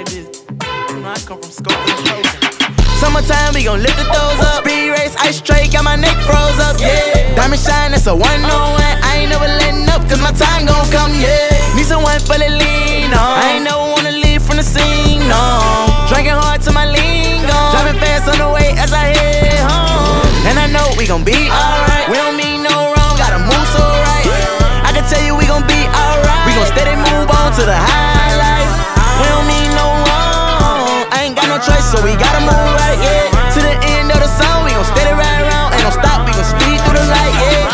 like this. You know I come from Scotland. Summertime, we gon' lift the doors up. Speed race, ice tray, got my neck froze up, yeah. Diamond shine, it's a one on one. I ain't never letting up, cause my time gon' come, yeah. Need someone for the lean on. I ain't never wanna leave from the scene, no. Drinking hard to my lean gone. Driving fast on the way as I head home. And I know we gon' be alright. We don't mean no wrong, gotta move so right. I can tell you we gon' be alright. We gon' steady move on to the high choice, so we gotta move right, yeah. To the end of the song, we gon' steady ride around. Ain't no stop, we gon' speed through the light, yeah.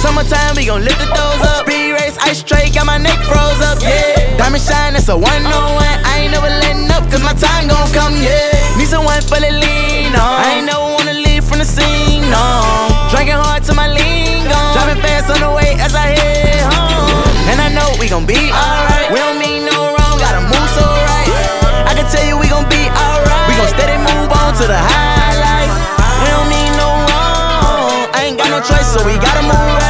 Summertime, we gon' lift the doors up. Speed race, ice tray, got my neck froze up, yeah. Diamond shine, it's a one on one. We gon' be alright. We don't mean no wrong, gotta move so right. I can tell you we gon' be alright. We gon' steady move on to the high life. We don't mean no wrong. I ain't got no choice, so we gotta move